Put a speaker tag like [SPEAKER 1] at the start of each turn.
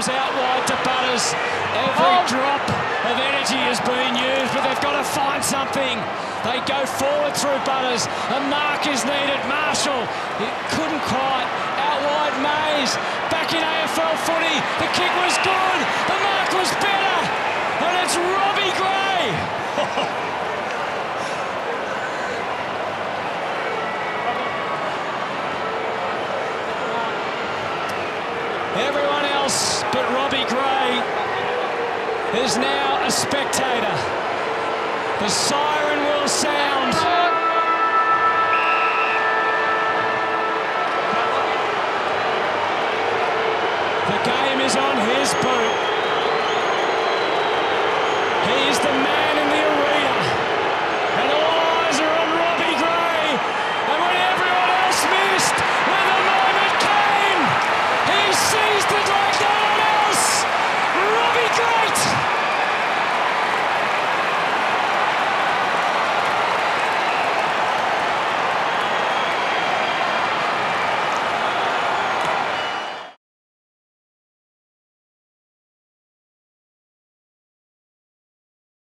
[SPEAKER 1] comes out wide to Butters. Every oh. drop of energy is being used, but they've got to find something. They go forward through Butters. A mark is needed. Marshall, it couldn't quite. Out wide, Mayes. Back in AFL footy. The kick was good. The mark was better. And it's Robbie is now a spectator. The siren will sound. The game is on his boat.